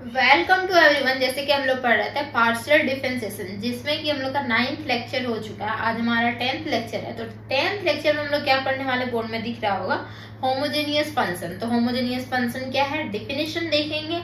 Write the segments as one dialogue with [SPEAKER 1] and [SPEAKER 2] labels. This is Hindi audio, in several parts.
[SPEAKER 1] वेलकम टू एवरीवन जैसे कि हम लोग पढ़ रहे थे पार्शियल डिफेंसेशन जिसमें कि हम लोग का नाइन्थ लेक्चर हो चुका है। आज हमारा टेंथ लेक्चर है। तो टेंथ लेक्चर में हम लोग क्या पढ़ने वाले बोर्ड में दिख रहा होगा। होमोजेनियस फ़ंक्शन तो होमोजेनियस फ़ंक्शन क्या है? डिफिनेशन देखेंगे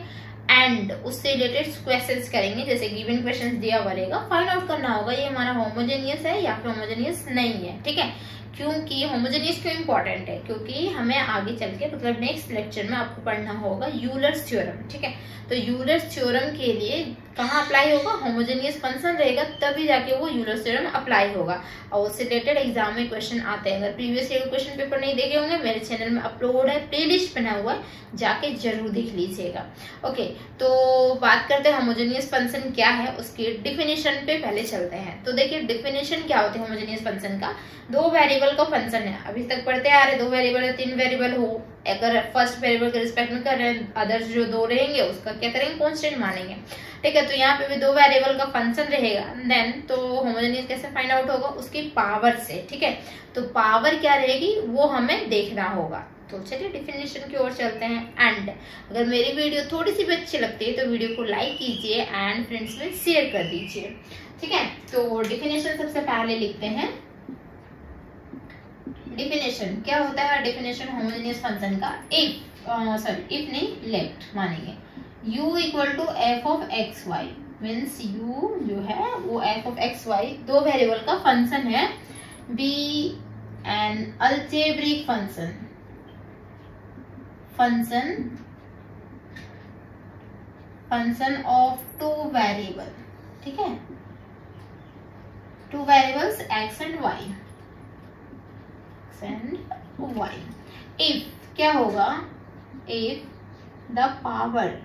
[SPEAKER 1] एंड उससे रिलेटेड क्वेश्चन करेंगे। जैसे गिवन क्वेश्चन दिया हुआ रहेगा। फाइंड आउट करना होगा, ये हमारा होमोजेनियस है या फिर होमोजेनियस नहीं है। ठीक है? क्योंकि होमोजेनियस क्यों इंपॉर्टेंट है? क्योंकि हमें आगे चल के मतलब नेक्स्ट लेक्चर में आपको पढ़ना होगा यूलर्स थ्योरम ठीक है? तो यूलर्स थ्योरम के लिए कहाँ अप्लाई होगा? होमोजेनियस फ़ंक्शन रहेगा, तभी जाके वो यूलर्स थ्योरम अप्लाई होगा। और उससे रिलेटेड एग्ज़ाम में क्वेश्चन आते हैं। अगर प्रीवियस ईयर क्वेश्चन पेपर नहीं देखे होंगे, मेरे चैनल में अपलोड है प्लेलिस्ट बना हुआ है, जाके ज़रूर देख लीजिएगा। ओके तो बात करते हैं होमोजेनियस फ़ंक्शन क्या है, उसके डिफिनेशन पे पहले चलते हैं। तो देखिए डिफिनेशन क्या होती है होमोजेनियस फ़ंक्शन का? दो वेरिएबल का फ़ंक्शन है। अभी तक पढ़ते आ रहे, दो वेरिएबल है, तीन वेरिएबल हो। अगर फ़र्स्ट वेरिएबल के रिस्पेक्ट में कर रहे हैं अदर्स जो दो रहेंगे, उसका क्या करेंगे? कॉन्स्टेंट मानेंगे। ठीक है तो यहाँ पे भी दो वेरिएबल का फ़ंक्शन रहेगा। देन तो होमोजेनियस कैसे फाइंड आउट होगा? उसकी पावर से। ठीक है तो पावर क्या रहेगी? वो हमें देखना होगा। तो चलिए डिफिनेशन की ओर चलते हैं। एंड अगर मेरी वीडियो थोड़ी सी भी अच्छी लगती है तो वीडियो को लाइक कीजिए एंड फ्रेंड्स में शेयर कर दीजिए। ठीक है तो डिफिनेशन सबसे पहले लिखते हैं। डिफिनेशन क्या होता है? डिफिनेशन होमोजेनियस फ़ंक्शन का इफ़ सॉरी इफ़ नहीं लेफ़्ट मानेंगे। U equal to f of x y means u जो है, वो एफ़ ऑफ़ एक्स वाई दो वेरिएबल का फ़ंक्शन है। Be an algebraic function function function of two variable ठीक है? Two variables x and y and y if क्या होगा? If the power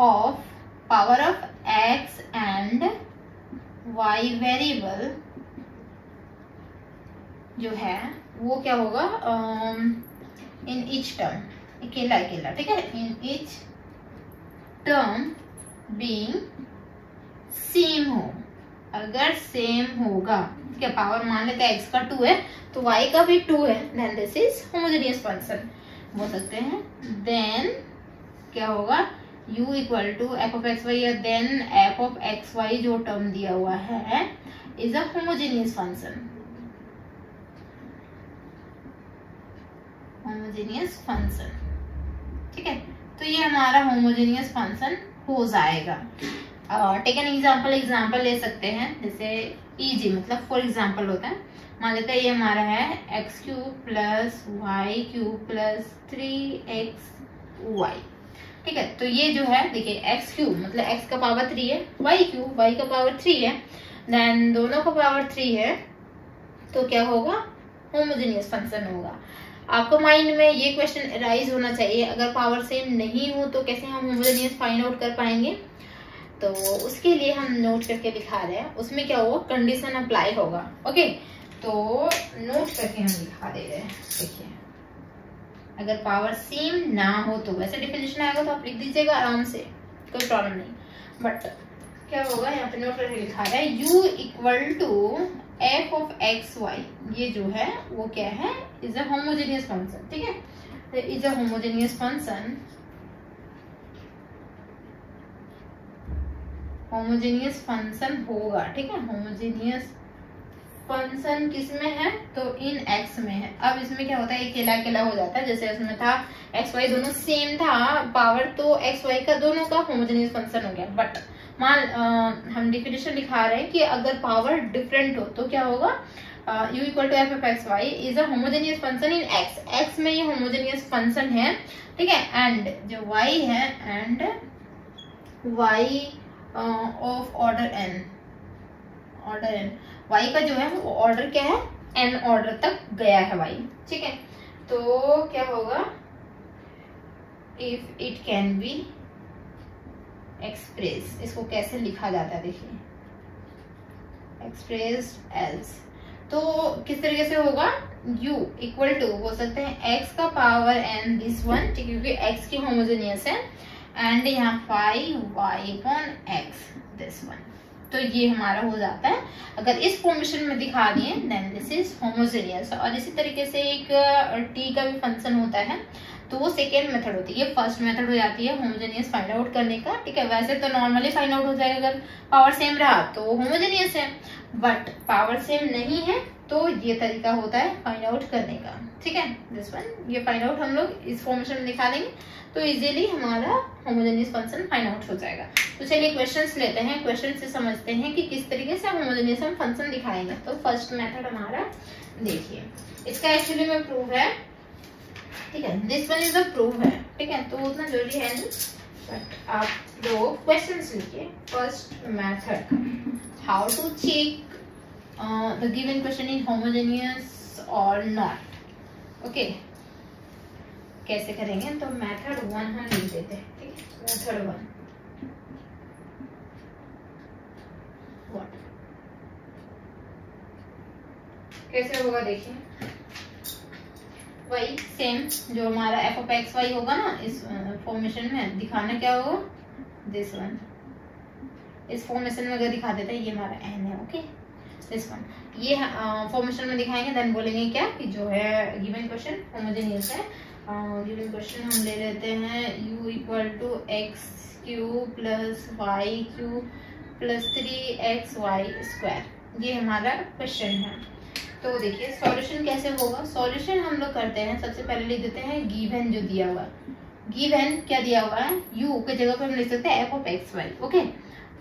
[SPEAKER 1] of power of x and y variable जो है, वो क्या होगा? इन इच टर्म अकेला अकेला, ठीक है? In each term being same हो. अगर सेम होगा क्या पावर मान लेते हैं एक्स का टू है तो वाई का भी टू है. Then this is homogeneous function बोल सकते हैं देन क्या होगा? u equal to f of x y या then f of x y जो टर्म दिया हुआ है is a homogeneous function homogeneous function ठीक है? तो ये हमारा होमोजेनियस फ़ंक्शन हो जाएगा. टेक एन एग्ज़ाम्पल एग्ज़ाम्पल ले सकते हैं। जैसे इजी मतलब फॉर एग्ज़ाम्पल होता है। मान लेते हैं ये हमारा है x cube plus y cube plus three x y ठीक है तो ये जो है, देखिए एक्स क्यूब मतलब एक्स का पावर थ्री है वाई क्यूब वाई का पावर थ्री है। देन दोनों का पावर थ्री है तो क्या होगा? होमोजेनियस फ़ंक्शन होगा। आपको माइंड में ये क्वेश्चन राइज होना चाहिए। अगर पावर सेम नहीं हो तो कैसे हम होमोजेनियस फाइंड आउट कर पाएँगे? तो उसके लिए हम नोट करके दिखा रहे हैं। उसमें क्या होगा कंडीशन अप्लाई होगा। ओके तो नोट करके हम दिखा दे रहे हैं। देखिए। अगर पावर सेम ना हो तो वैसे डिफिनेशन आएगा तो आप लिख दीजिएगा आराम से। कोई प्रॉब्लम नहीं। बट क्या होगा? यहाँ पे नोट करके लिखा रहा है। U equal to f of x y ये जो है, वो क्या है? इज़ अ होमोजेनियस फ़ंक्शन ठीक है? Is a homogeneous function homogeneous function होगा, ठीक है? होमोजेनियस फ़ंक्शन किसमें है? तो इन एक्स में है। अब इसमें क्या होता है? अकेला अकेला हो जाता है, जैसे इसमें था एक्स वाई दोनों सेम था। पावर तो एक्स वाई का दोनों का होमोजेनियस फ़ंक्शन हो गया। बट मान हम डिफिनेशन दिखा रहे हैं कि अगर पावर डिफरेंट हो तो क्या होगा? U equal to f f x y is a homogeneous function in x x में ये होमोजेनियस फ़ंक्शन है, ठीक है? एंड जो वाई है and y of order n order n y का जो है, वो ऑर्डर क्या है? एन ऑर्डर तक गया है वाई ठीक है? तो क्या होगा? If it can be express इसको कैसे लिखा जाता है, देखिए। एक्सप्रेस एल्स तो किस तरीके से होगा? U इक्वल टू बोल सकते हैं, x का पावर एन दिस वन ठीक है? क्योंकि x की होमोजेनियस है। एंड यहाँ five y upon x this one तो ये हमारा हो जाता है। अगर इस फॉर्मेशन में दिखा दिए देन दिस इज़ होमोजेनियस और इसी तरीके से एक टी का भी फ़ंक्शन होता है। तो वो सेकेंड मेथड होती है। ये फ़र्स्ट मेथड हो जाती है होमोजेनियस फाइंड आउट करने का। ठीक है, वैसे तो नॉर्मली फाइंड आउट हो जाएगा अगर पावर सेम रहा तो होमोजेनियस है। बट पावर सेम नहीं है तो ये तरीका होता है फाइंड आउट करने का। ठीक है दिस वन ये फाइंड आउट हम लोग इस फॉर्मेशन में दिखा देंगे। तो इजीली हमारा होमोजेनियस फ़ंक्शन फाइंड आउट हो जाएगा। तो चलिए क्वेश्चंस लेते हैं। क्वेश्चन से समझते हैं कि किस तरीके से होमोजेनियस हम फ़ंक्शन दिखाएँगे। तो फ़र्स्ट मेथड हमारा, देखिए। इसका एक्चुअली में प्रूफ है। ठीक है? This one is a proof है। ठीक है? तो उतना ज़रूरी है नहीं। बट आप लोग क्वेश्चन लिखिए। First method how to check the given question in homogeneous और नॉट ओके कैसे करेंगे? तो मेथड वन हम लिख देते हैं, ठीक है? मेथड वन कैसे होगा देखिए। वही सेम जो हमारा एफ़ ऑफ़ एक्स वाई होगा ना, इस फॉर्मेशन में दिखाना क्या होगा? दिस वन इस फॉर्मेशन में अगर दिखा देते हैं, ये हमारा एन है ओके दिस वन ये फॉर्मेशन में दिखाएँगे देन बोलेंगे क्या कि जो है गिवन क्वेश्चन होमोजेनियस है। गिवन क्वेश्चन हम ले लेते हैं, u equal to x q plus y q plus three x y square ये हमारा क्वेश्चन है। तो देखिए सॉल्यूशन कैसे होगा? सॉल्यूशन हम लोग करते हैं, सबसे पहले लिख देते हैं गिवन जो दिया हुआ गिवन क्या दिया हुआ है? u के जगह पर हम लिख सकते हैं f of x y okay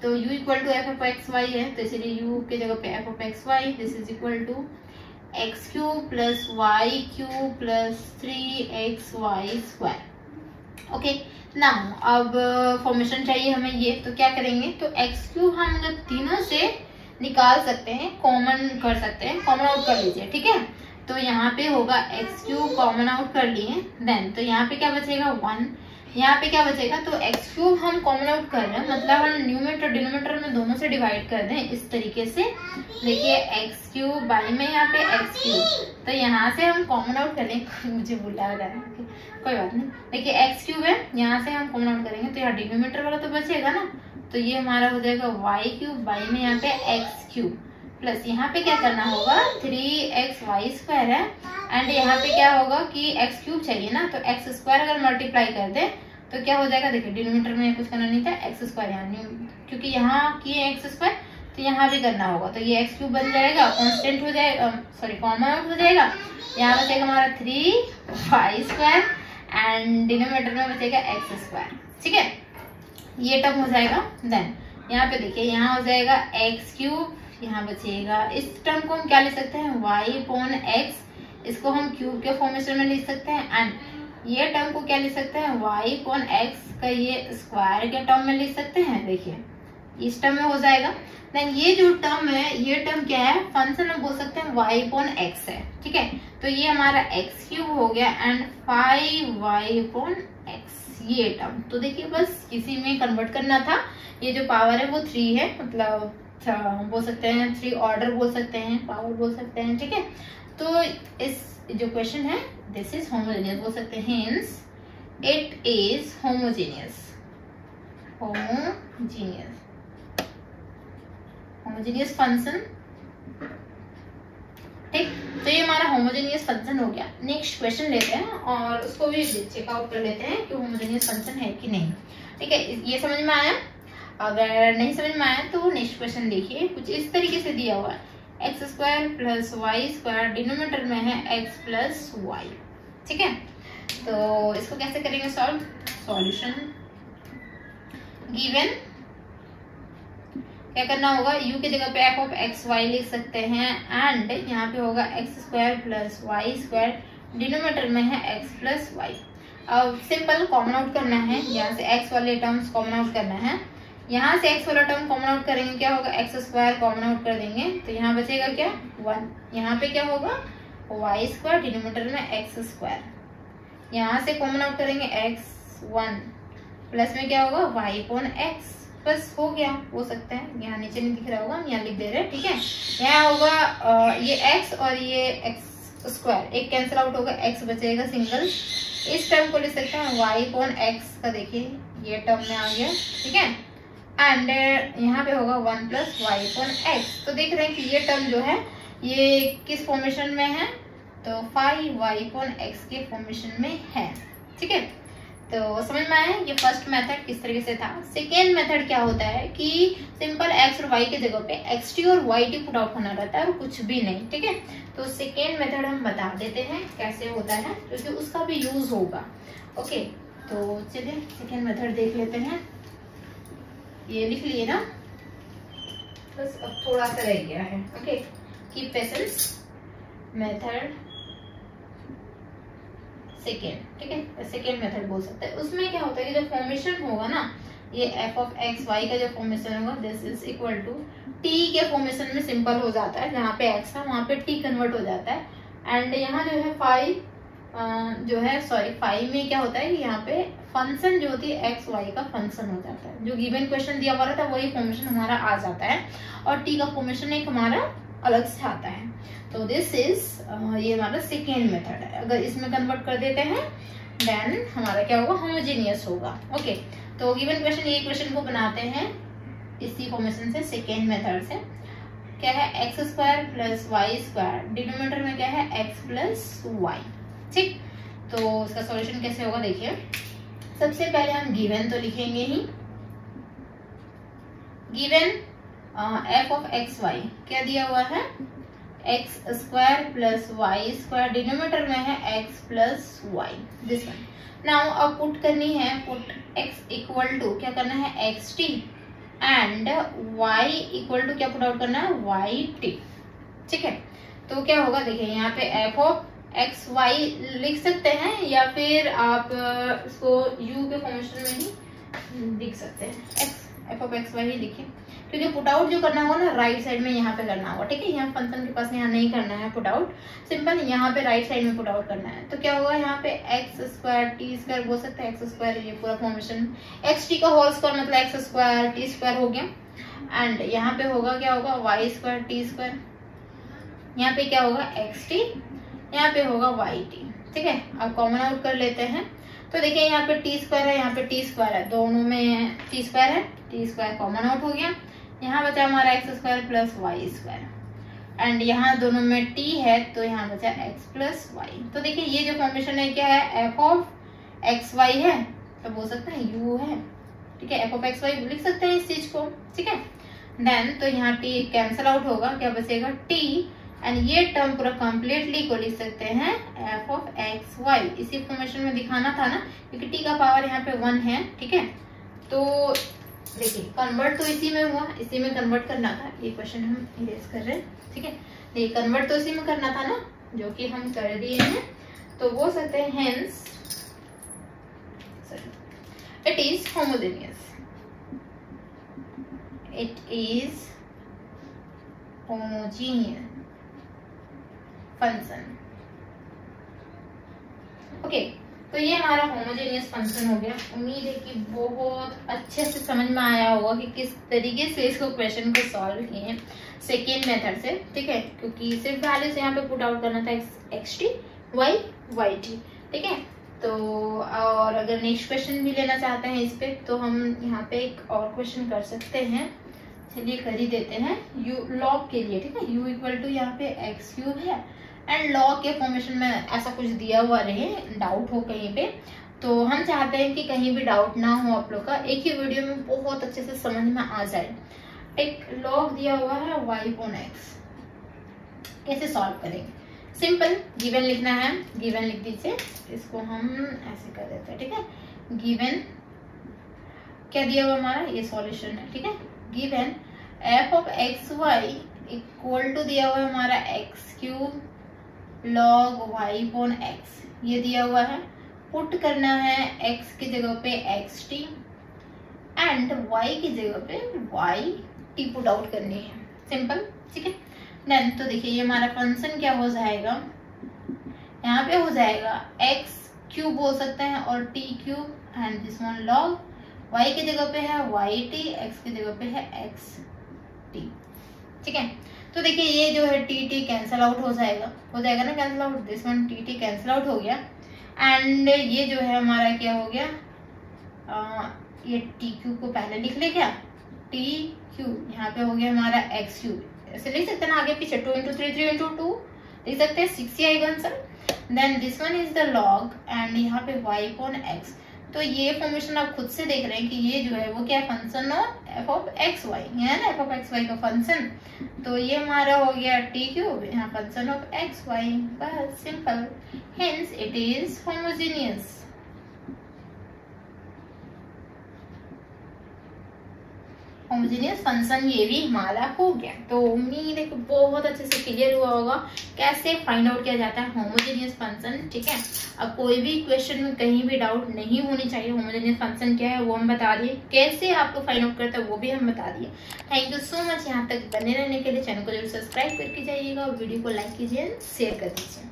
[SPEAKER 1] तो u equal to f of x y है तो इसलिए u के जगह पे f of x y this is equal to x q plus y q plus three x y square okay ना अब फॉर्मेशन चाहिए हमें ये तो क्या करेंगे? तो एक्स क्यू हम जब तीनों से निकाल सकते हैं कॉमन कर सकते हैं कॉमन आउट कर लीजिए, ठीक है? तो यहाँ पे होगा एक्स क्यूब कॉमन आउट कर लिए देन तो यहाँ पे क्या बचेगा? वन यहाँ पे क्या बचेगा? तो एक्स क्यूब हम कॉमन आउट कर रहे हैं। मतलब हम न्यूमेटर डिनोमीटर में दोनों से डिवाइड कर दें। इस तरीके से। देखिए एक्स क्यूब बाई में यहाँ पे एक्स क्यूब तो यहाँ से हम कॉमन आउट करें मुझे बुला रहा है। कोई बात नहीं। देखिए एक्स क्यूब है। यहाँ से हम कॉमन आउट करेंगे। तो यहाँ डिनोमीटर वाला तो बचेगा ना। तो ये हमारा हो जाएगा वाई क्यूब बाई में यहाँ पे एक्स क्यूब प्लस यहाँ पे क्या करना होगा? थ्री एक्स वाई स्क्वायर है। एंड यहाँ पे क्या होगा कि एक्स क्यूब चाहिए ना? तो एक्स स्क्वायर अगर मल्टीप्लाई कर दे तो क्या हो जाएगा? देखिए डिनोमीटर में कुछ करना नहीं था। एक्स स्क्वायर यहाँ क्योंकि यहाँ किए एक्स स्क्वायर तो यहाँ भी करना होगा। तो ये एक्स क्यूब बन जाएगा कॉन्स्टेंट हो जाएगा सॉरी कॉमन आउट हो जाएगा। यहाँ बचेगा हमारा three y square and denominator में बचेगा एक्स स्क्वायर ठीक है? ये टर्म हो जाएगा देन यहाँ पे देखिए, यहाँ हो जाएगा एक्स क्यूब यहाँ बचेगा। इस टर्म को हम क्या लिख सकते हैं? वाई पोन एक्स इसको हम क्यूब के फॉर्मेशन में लिख सकते हैं। एंड ये टर्म को क्या लिख सकते हैं? वाई पोन एक्स का ये स्क्वायर के टर्म में लिख सकते हैं। देखिए, इस टर्म में हो जाएगा। देन ये जो टर्म है, ये टर्म क्या है? फ़ंक्शन हम बोल सकते हैं वाई पोन एक्स है। ठीक है? तो ये हमारा एक्स क्यूब हो गया and five y upon x ये टर्म तो देखिए, बस इसी में कन्वर्ट करना था। ये जो पावर है, वो थ्री है मतलब बोल सकते हैं थ्री ऑर्डर बोल सकते हैं पावर बोल सकते हैं, ठीक है? तो इस जो क्वेश्चन है दिस इज़ होमोजेनियस बोल सकते हैं it is homogeneous homogeneous homogeneous function ठीक? तो ये हमारा होमोजेनियस फ़ंक्शन हो गया। नेक्स्ट क्वेश्चन लेते हैं और उसको भी चेकआउट कर लेते हैं कि होमोजेनियस फ़ंक्शन है कि नहीं। ठीक है? ये समझ में आया? अगर नहीं समझ में आया तो नेक्स्ट क्वेश्चन देखिए। कुछ इस तरीके से दिया हुआ है। X square plus y square denominator में है एक्स प्लस वाई ठीक है? तो इसको कैसे करेंगे सॉल्व सॉल्यूशन गिवन क्या करना होगा? U की जगह पे एफ़ ऑफ़ एक्स वाई लिख सकते हैं। एंड यहाँ पे होगा x square plus y square denominator में है एक्स प्लस वाई अब सिंपल कॉमन आउट करना है। यहाँ से एक्स वाले टर्म्स कॉमन आउट करना है। यहाँ से एक्स वाला टर्म कॉमन आउट करेंगे, क्या होगा? एक्स स्क्वायर कॉमन आउट कर देंगे। तो यहाँ बचेगा क्या? वन यहाँ पे क्या होगा? वाई स्क्वायर डिनोमीटर में एक्स स्क्वायर यहाँ से कॉमन आउट करेंगे एक्स वन प्लस में क्या होगा? वाई पोन एक्स बस हो गया। हो सकता है। यहाँ नीचे नहीं दिख रहा होगा। हम यहाँ लिख दे रहे हैं, ठीक है? यहाँ होगा ये एक्स और ये x स्क्वायर एक कैंसिल आउट होगा एक्स बचेगा सिंगल इस टर्म को लिख सकते हैं वाई कौन एक्स का देखिए। ये टर्म में आ गया, ठीक है? एंड यहाँ पे होगा वन प्लस वाई कौन एक्स तो देख रहे हैं कि ये टर्म जो है, ये किस फॉर्मेशन में है? तो फाइव वाई कौन एक्स के फॉर्मेशन में है। ठीक है? तो समझ में आया? ये फ़र्स्ट मेथड किस तरीके से था। सेकेंड मेथड क्या होता है कि सिंपल एक्स और वाई के जगह पे एक्स टी और वाई टी पुट आउट होना रहता है और कुछ भी नहीं। ठीक है? तो सेकेंड मेथड हम बता देते हैं कैसे होता है क्योंकि उसका भी यूज़ होगा। ओके तो चलिए सेकेंड मेथड देख लेते हैं। ये लिख लिए ना? बस अब थोड़ा सा रह गया है। ओके की पेशेंस मेथड सेकेंड ठीक है? सेकेंड मेथड बोल सकते हैं। उसमें क्या होता है कि जब फॉर्मेशन होगा ना, ये एफ़ ऑफ़ एक्स वाई का जो फॉर्मेशन होगा this is equal to t के फॉर्मेशन में सिंपल हो जाता है। जहाँ पे एक्स था, वहाँ पे टी कन्वर्ट हो जाता है। एंड यहाँ जो है फाइव जो है सॉरी फाइव में क्या होता है यहाँ पे फ़ंक्शन जो होती है एक्स वाई का फ़ंक्शन हो जाता है। जो गिवन क्वेश्चन दिया हुआ था वही फॉर्मेशन हमारा आ जाता है और टी का फॉर्मेशन एक हमारा अलग से आता है। तो दिस इज़ ये हमारा सेकेंड मेथड है। अगर इसमें कन्वर्ट कर देते हैं देन हमारा क्या होगा होमोजीनियस होगा। ओके तो गिवन क्वेश्चन ये क्वेश्चन को बनाते हैं। इसी फॉर्मेशन से सेकेंड मेथड से। क्या है x square plus y square denominator में क्या है एक्स प्लस वाई ठीक? तो इसका सॉल्यूशन कैसे होगा देखिए। सबसे पहले हम गिवन तो लिखेंगे ही। Given f of x y क्या दिया हुआ है? X square plus y square denominator में है x plus y this one now अब पुट करनी है पुट एक्स इक्वल टू क्या करना है? X t and y equal to क्या पुट आउट करना है? वाई टी ठीक है? तो क्या होगा देखिए, यहाँ पे एफ़ ऑफ़ एक्स वाई लिख सकते हैं या फिर आप इसको यू के फॉर्मेशन में ही लिख सकते हैं। X f of x y लिखिए क्योंकि पुट आउट जो करना होगा ना राइट साइड में यहाँ पे करना होगा, ठीक है? यहाँ फ़ंक्शन के पास यहाँ नहीं करना है पुट आउट सिंपल यहाँ पे राइट साइड में पुट आउट करना है। तो क्या होगा? यहाँ पे एक्स स्क्वायर टी स्क्वायर बोल सकते हैं। एक्स स्क्वायर ये पूरा फॉर्मेशन एक्स टी का होल स्क्वायर मतलब एक्स स्क्वायर टी स्क्वायर हो गया। एंड यहाँ पे होगा क्या होगा? वाई स्क्वायर टी स्क्वायर यहाँ पे क्या होगा? एक्स टी यहाँ पे होगा वाई टी ठीक है? अब कॉमन आउट कर लेते हैं। तो देखिए यहाँ पे टी स्क्वायर है, यहाँ पे टी स्क्वायर है। दोनों में टी स्क्वायर है टी स्क्वायर कॉमन आउट हो गया। यहाँ बचा हमारा x square plus y square and यहाँ दोनों में टी है तो यहाँ बचा एक्स प्लस वाई तो देखिए ये जो फॉर्मेशन है, क्या है? एफ़ ऑफ़ एक्स वाई है। तो बोल सकते हैं यू है। ठीक है? एफ़ ऑफ़ एक्स वाई लिख सकते हैं इस चीज़ को, ठीक है? देन तो यहाँ टी कैंसल आउट होगा, क्या बचेगा? टी एंड ये टर्म पूरा कंप्लीटली को लिख सकते हैं एफ़ ऑफ़ एक्स वाई इसी फॉर्मेशन में दिखाना था ना, क्योंकि टी का पावर यहाँ पे वन है, ठीक है? तो देखिए कन्वर्ट तो इसी में हुआ, इसी में कन्वर्ट करना था। ये क्वेश्चन हम इरेज कर रहे हैं, ठीक है? देखिए कन्वर्ट तो इसी में करना था ना, जो कि हम कर दिए हैं। तो वो सकते हैं it is homogeneous it is homogeneous function. Okay तो ये हमारा होमोजेनियस फ़ंक्शन हो गया। उम्मीद है कि बहुत अच्छे से समझ में आया होगा कि किस तरीके से इसको क्वेश्चन को सॉल्व किए हैं सेकेंड मेथड से, ठीक है? क्योंकि सिर्फ़ वैल्यूज़ यहाँ पे पुट आउट करना था x t y y t ठीक है? तो और अगर नेक्स्ट क्वेश्चन भी लेना चाहते हैं इस पे तो हम यहाँ पे एक और क्वेश्चन कर सकते हैं। चलिए कर ही देते हैं। यू लॉग के लिए, ठीक है? यू इक्वल टू यहाँ पे एक्स क्यूब है। एंड लॉ के फॉर्मेशन में ऐसा कुछ दिया हुआ रहे डाउट हो कहीं पे तो हम चाहते हैं कि कहीं भी डाउट ना हो आप लोग का। एक ही वीडियो में बहुत अच्छे से समझ में आ जाए। एक लॉग दिया हुआ है वाई पोन एक्स कैसे सॉल्व करेंगे सिंपल गिवन लिखना है। गिवन लिख दीजिए। इसको हम ऐसे कर देते हैं, ठीक है? गिवन क्या दिया हुआ हमारा? ये सॉल्यूशन है, ठीक है? Given f of x y equal to दिया हुआ है हमारा x cube log y upon x ये दिया हुआ है। पुट करना है एक्स की जगह पे एक्स टी एंड वाई की जगह पे वाई टी पुट आउट करनी है। सिंपल ठीक है? देन तो देखिए, ये हमारा फ़ंक्शन क्या हो जाएगा? यहाँ पे हो जाएगा एक्स क्यूब बोल सकते हैं और t cube and this one log y की जगह पे है वाई टी एक्स की जगह पे है एक्स टी ठीक है? तो देखिए ये जो है टी टी कैंसल आउट हो जाएगा। हो जाएगा ना cancel out this one t t cancel out हो गया। एंड ये जो है हमारा क्या हो गया? आ, ये टी क्यू को पहले लिख ले क्या? टी क्यू यहाँ पे हो गया हमारा एक्स क्यू ऐसे लिख सकते ना आगे पीछे two into three three into two लिख सकते हैं सिक्स ही आएगा answer then this one is the log and यहाँ पे वाई अपॉन एक्स तो ये फॉर्मेशन आप खुद से देख रहे हैं कि ये जो है वो क्या function of f of x y है ना एफ़ ऑफ़ एक्स वाई का फ़ंक्शन तो ये हमारा हो गया टी क्यूब यहाँ फ़ंक्शन ऑफ़ एक्स वाई बस simple hence it is homogeneous homogeneous function ये भी हमारा हो गया। तो उम्मीद है कि बहुत अच्छे से क्लियर हुआ होगा कैसे फाइंड आउट किया जाता है होमोजीनियस फ़ंक्शन ठीक है? अब कोई भी क्वेश्चन में कहीं भी डाउट नहीं होनी चाहिए होमोजीनियस फ़ंक्शन क्या है वो हम बता दिए। कैसे आपको फाइंड आउट करते हैं वो भी हम बता दिए। थैंक यू सो मच यहाँ तक बने रहने के लिए चैनल को ज़रूर सब्सक्राइब करके जाइएगा वीडियो को लाइक कीजिए शेयर कर दीजिए।